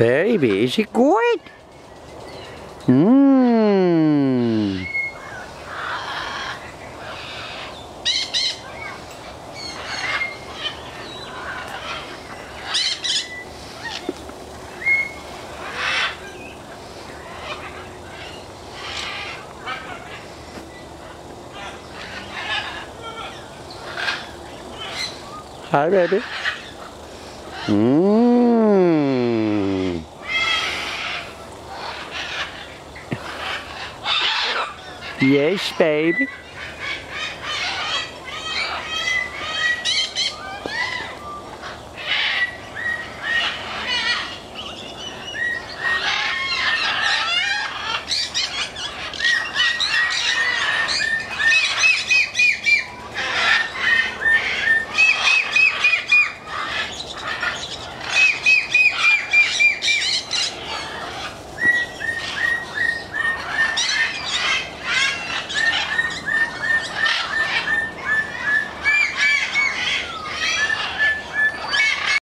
Baby, is it good? Mmm. Hi, baby. Mmm. Yes, baby.